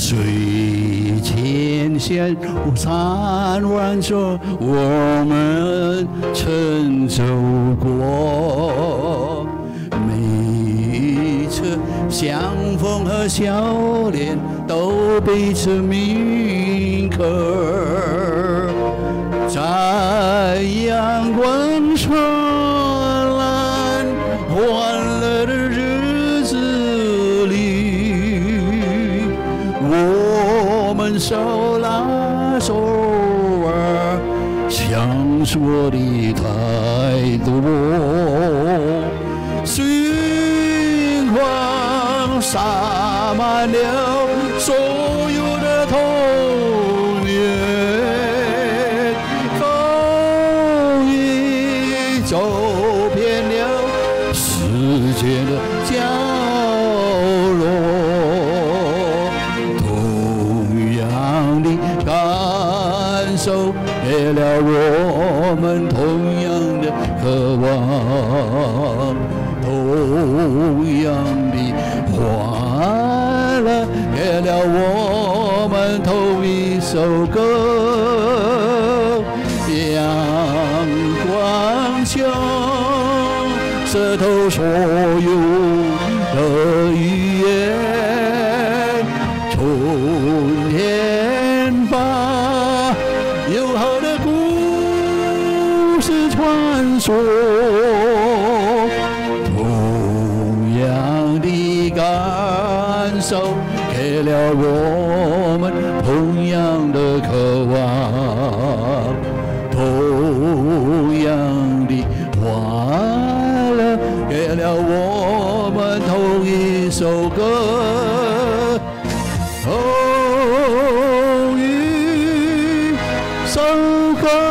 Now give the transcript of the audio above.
水前线三万座，我们曾走过。每一次相逢和笑脸，都彼此铭刻。在阳光灿手拉手儿，相说的太多，星光洒满了所有的童年，风雨走遍了世界的角给了我们同样的渴望，同样的欢乐，给了我们同一首歌，阳光下舌头所有的语言，春天把是传说同样的感受给了我们同样的渴望同样的欢乐给了我们同一首歌同一首歌。